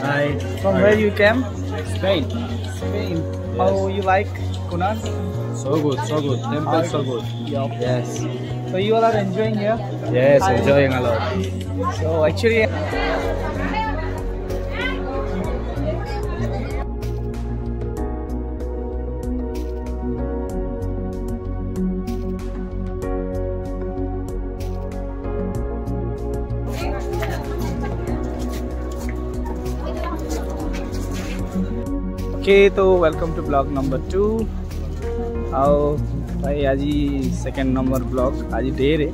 Hi. From where you came? Spain. Spain. How you like Kunar? So good, so good. Temple so good. Yup. Yes. So you all are enjoying here? Yes, enjoying a lot. So actually, okay तो welcome to blog number two ଆଉ ଭାଇ ଆଜି second number blog ଆଜି ଡେରେ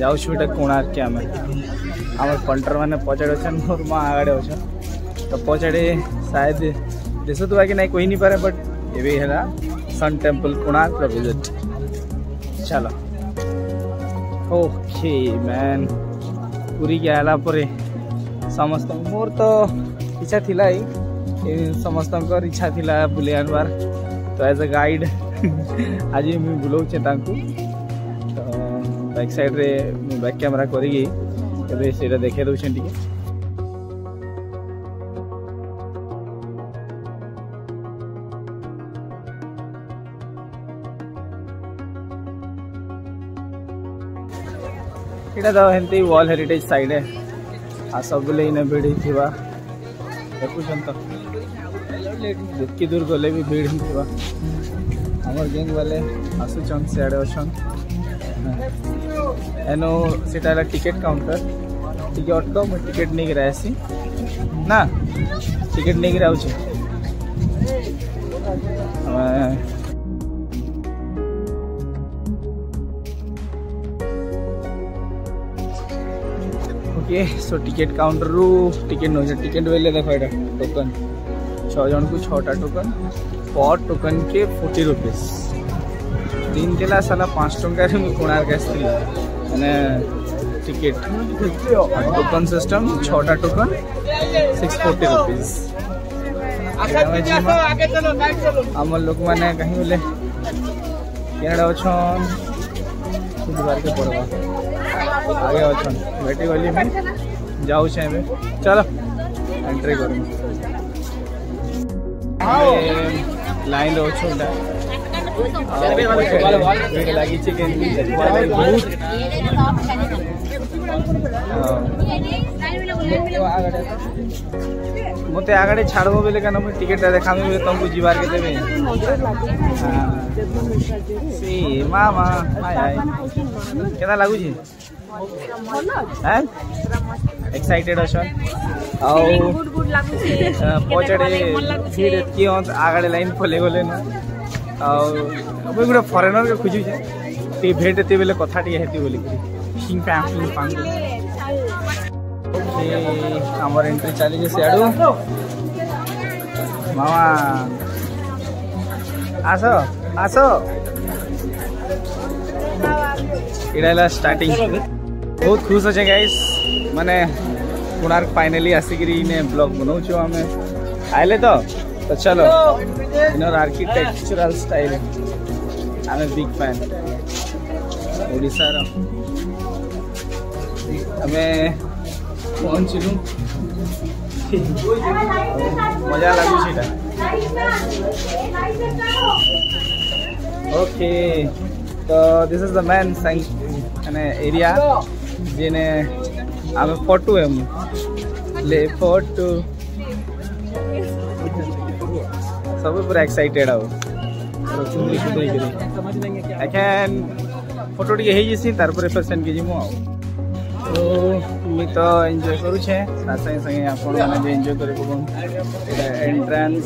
ଯାଉଛୁ ଗୋଟେ କୋଣାର୍କ ଆମେ ଆମର କଣ୍ଟ୍ର ମାନେ ପଚାଡ଼େ ଅଛନ୍ ମୋର ମା ଆଗଡ଼େ ଅଛନ୍ ତ ପଚାଡ଼େ ସାୟଦ ଦେଶ ତ ବାକି ନାଇଁ କହି ନି ପାରେ ବଟ୍ ଏବେ ହେଲା ସନ୍ ଟେମ୍ପଲ୍ କୋଣାର୍କର ଭିଜିଟ୍ ଚାଲ ଓକେ ମ୍ୟାନ୍ ପୁରୀକି ଆଇଲା ପରେ ସମସ୍ତ ମୋର ତ ଇଚ୍ଛା ଥିଲା ହିଁ ଏ ସମସ୍ତଙ୍କର ଇଚ୍ଛା ଥିଲା ବୁଲେଇ ଆଣିବାର ତ ଆଜ୍ ଏ ଗାଇଡ଼ ଆଜି ମୁଁ ବୁଲଉଛେ ତାଙ୍କୁ ତ ବ୍ୟାକ୍ ସାଇଡ଼୍ରେ ମୁଁ ବ୍ୟାକ୍ କ୍ୟାମେରା କରିକି ଏବେ ସେଇଟା ଦେଖାଇ ଦେଉଛେ ଟିକେ ଏଇଟା ତ ଏମିତି ୱାର୍ଲଡ ହେରିଟେଜ୍ ସାଇଡ଼୍ ଆଉ ସବୁବେଳେ ଇନେ ଭିଡ଼ ହେଇଥିବା ଦେଖୁଛନ୍ ତ ଯେତିକି ଦୂର ଗଲେ ବି ଭିଡ଼ ହେଇଥିବା ଆମର ଗେଙ୍ଗ ବାଲେ ଆସୁଛନ୍ ସିଆଡ଼େ ଅଛନ୍ ଏନୁ ସେଟା ହେଲା ଟିକେଟ୍ କାଉଣ୍ଟର ଟିକେ ଅଟକ ମୁଁ ଟିକେଟ୍ ନେଇକିରି ଆସି ନା ଟିକେଟ୍ ନେଇକିରି ଆଉଛି ଆମେ ओके सो टिकेट काउंटर रु टिकेट नौ टिकेट बेले देखो एटा टोकन छः जन को छटा टोकन पर टोकन के फोर्टी रुपीज़ दिन देला साला पाँच टंकार कोणार्क मैंने टिकेट टोकन सिस्टम छटा टोकन सिक्स फोर्टी रुपीज़ आम लोक मैंने कहीं बोले अच्छन बुधवार के पड़वा आगे লাইন ଅଛୁ মতে আগে ছাড়বো বলে কেন টিকিটটা দেখাবি বলে তোমাকে যাবার কে দেবে মা মা হাই কেনা লাগুছে হ্যাঁ એક્સાઇટેડ હશો આવ ગુડ ગુડ લાગુ છે પહોંચડે ફીડ કે આગળ લાઈન ખોલે ગલે ને આવ કોઈ ગુડ ફોરેનર કે ખુજી છે તે ભેટ તે બેલે કથા ટી હેતી બોલી ફિંગ પામ ફિંગ પામ ઓકે અમાર એન્ટ્રી ચાલી જશે આડુ મામા આસો આસો એડા સ્ટાર્ટિંગ बहुत ખુશ છે ગાઈસ મને કોણાર્ક ફાઇનલી હસીગીરીને બ્લોગ બનાવું છું અમે આયલે તો તો ચલો એનો આર્કિટેક્ચરલ સ્ટાઇલ આમે બિગ ફેન ઓડિશાનો અમે પહોંચીલું મજા લાગુ છે ઓકે તો this is the main signs અને એરિયા जेने आम फ़ोटो है ले, फ़ोटो। सब पूरा एक्साइटेड आओ। एखन फ़ोटो टिके हे तार के जिमु आओ तो मी तो एंजॉय करू छे। साथ संगे संगे आपण माने करे एंट्रेंस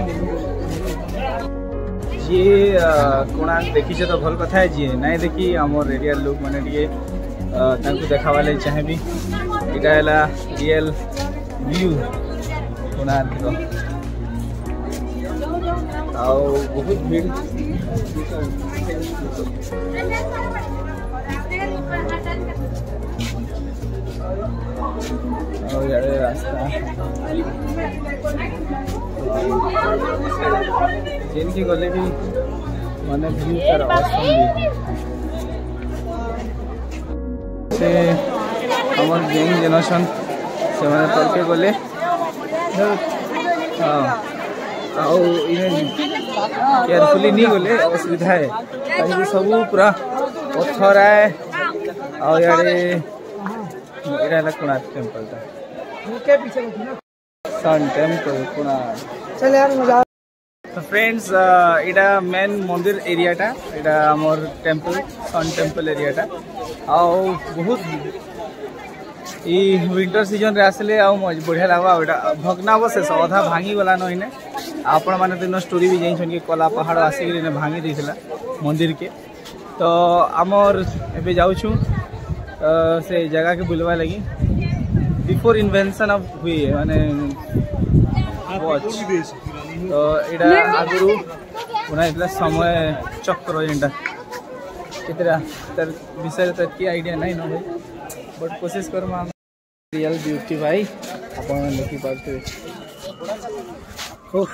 Gracias. जी कोणार्क देखीचे तो भल कथा जी ना देखी आम एरिया लोक मैंने देखा लगे चाहेबी यहाँ है रियल व्यू कोणार्क आउ बहुत भीड़ और रास्ता। जिनकी गले भी मैंने व्यू कर से आम जेन जेन अछन से तलके गले। हाँ। आउ केयरफुली नहीं गले असुविधा है। कहीं सब पूरा पथर आए और कोणार्क टेंपल क्या पीछे सन টেম্পল কোণার চলে আর মজা তো ফ্রেন্ডস এটা মেন মন্দির এরিয়াটা এটা আমার টেম্পল সন টেম্পল এরিয়াটা আও বহুত এই উইন্টর সিজন রে আসলে আও বঢ়িয়া লাগবা এটা ভগ্নাবশেষ অধা ভাঙি গলা নইনে আপন মানে দিন স্টোরি বি জাইছন কি কলা পাহাড় আসি গলি না ভাঙি দিছিলা মন্দির কে তো আমার এবে যাউছু সে জায়গা কে বুলবা লাগি बिफोर इन्वेंशन ऑफ़ हुई है माने वॉच तो एडा आगुरु उना इतला समय चक्र एंडा कितरा तर विषय त की आईडिया नै न भई। बट कोशिश करमा रियल ब्यूटी भाई अपन लेखी पाछु ओफ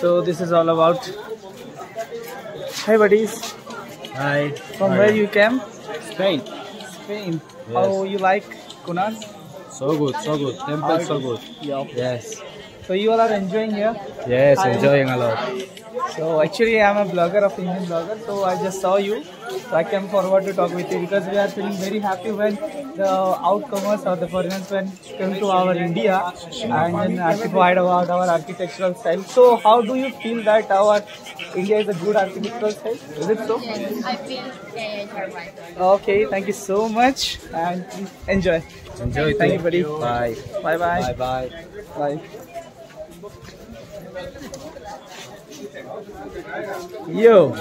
So this is all about. Hi buddies, Hi. from where you came? Spain. Spain. Yes. How you like Kunan? So good, so good. Temple so good. Yeah. Yes. So you all are enjoying here. Yes, enjoying a lot. So actually I'm a blogger of Indian blogger. So I just saw you. So I came forward to talk with you because we are feeling very happy when the outcomers or the foreigners when come to our India and then artified about our architectural style. So how do you feel that our India is a good architectural style? Is it so? I feel uh, you're. Okay, thank you so much and enjoy. Enjoy. Thank you, buddy. Bye. Bye bye. Bye bye. Bye. Yo.